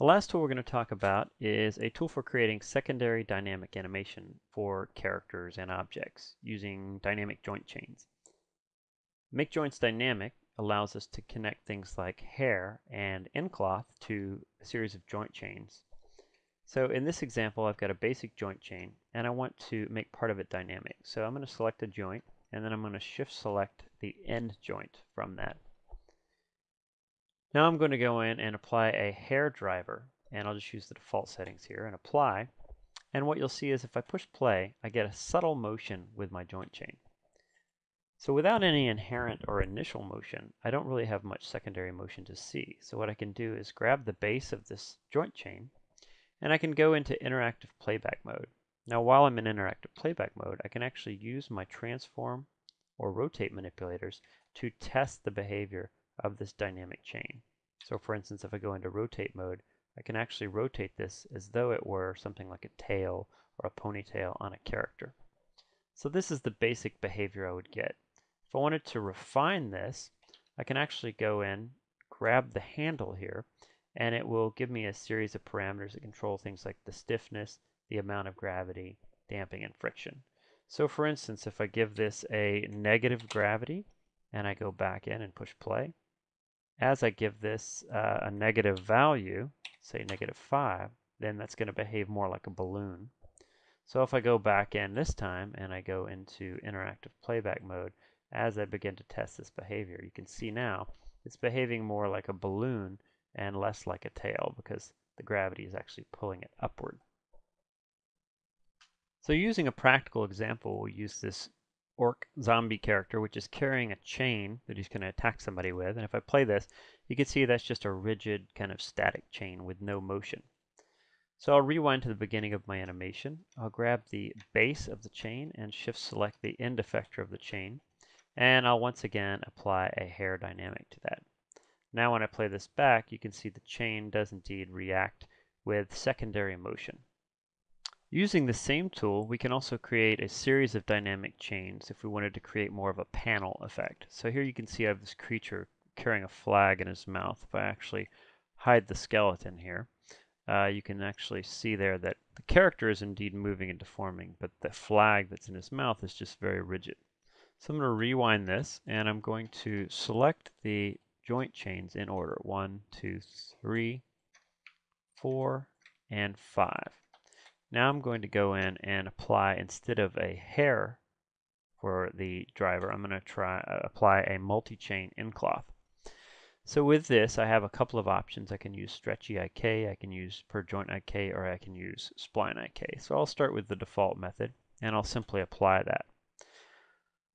The last tool we're going to talk about is a tool for creating secondary dynamic animation for characters and objects using dynamic joint chains. Make Joints Dynamic allows us to connect things like hair and nCloth to a series of joint chains. So in this example I've got a basic joint chain and I want to make part of it dynamic. So I'm going to select a joint and then I'm going to shift select the end joint from that now I'm going to go in and apply a hair driver, and I'll just use the default settings here and apply. And what you'll see is if I push play, I get a subtle motion with my joint chain. So without any inherent or initial motion, I don't really have much secondary motion to see. So what I can do is grab the base of this joint chain, and I can go into interactive playback mode. Now while I'm in interactive playback mode, I can actually use my transform or rotate manipulators to test the behavior of this dynamic chain. So for instance, if I go into rotate mode, I can actually rotate this as though it were something like a tail or a ponytail on a character. So this is the basic behavior I would get. If I wanted to refine this, I can actually go in, grab the handle here, and it will give me a series of parameters that control things like the stiffness, the amount of gravity, damping, and friction. So for instance, if I give this a negative gravity, and I go back in and push play, as I give this uh, a negative value, say negative 5, then that's going to behave more like a balloon. So if I go back in this time and I go into interactive playback mode, as I begin to test this behavior, you can see now it's behaving more like a balloon and less like a tail because the gravity is actually pulling it upward. So using a practical example, we'll use this orc zombie character, which is carrying a chain that he's going to attack somebody with. And if I play this, you can see that's just a rigid kind of static chain with no motion. So I'll rewind to the beginning of my animation. I'll grab the base of the chain and shift select the end effector of the chain. And I'll once again apply a hair dynamic to that. Now when I play this back, you can see the chain does indeed react with secondary motion. Using the same tool, we can also create a series of dynamic chains if we wanted to create more of a panel effect. So here you can see I have this creature carrying a flag in his mouth. If I actually hide the skeleton here, uh, you can actually see there that the character is indeed moving and deforming, but the flag that's in his mouth is just very rigid. So I'm going to rewind this, and I'm going to select the joint chains in order. One, two, three, four, and five. Now I'm going to go in and apply, instead of a hair for the driver, I'm going to try uh, apply a multi-chain nCloth. So with this, I have a couple of options. I can use stretchy IK, I can use per joint IK, or I can use spline IK. So I'll start with the default method, and I'll simply apply that.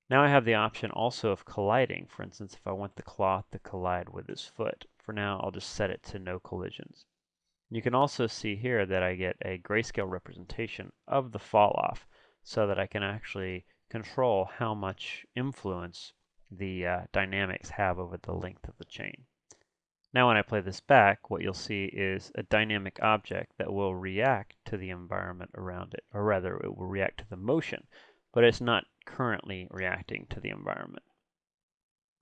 Now I have the option also of colliding. For instance, if I want the cloth to collide with his foot. For now, I'll just set it to no collisions. You can also see here that I get a grayscale representation of the fall off so that I can actually control how much influence the uh, dynamics have over the length of the chain. Now when I play this back, what you'll see is a dynamic object that will react to the environment around it, or rather it will react to the motion, but it's not currently reacting to the environment.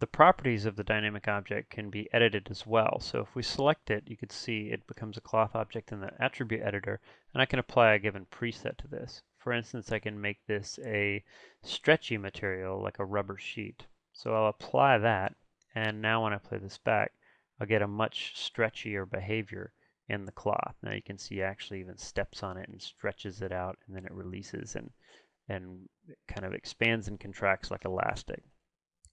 The properties of the dynamic object can be edited as well. So if we select it, you can see it becomes a cloth object in the attribute editor, and I can apply a given preset to this. For instance, I can make this a stretchy material like a rubber sheet. So I'll apply that, and now when I play this back, I'll get a much stretchier behavior in the cloth. Now you can see actually even steps on it and stretches it out, and then it releases and, and kind of expands and contracts like elastic.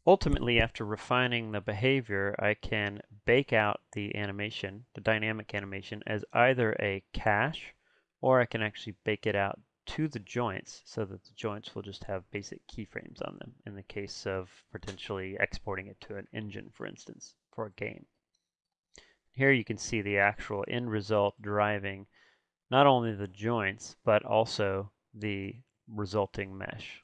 Ultimately, after refining the behavior, I can bake out the animation, the dynamic animation, as either a cache, or I can actually bake it out to the joints so that the joints will just have basic keyframes on them in the case of potentially exporting it to an engine, for instance, for a game. Here you can see the actual end result driving not only the joints, but also the resulting mesh.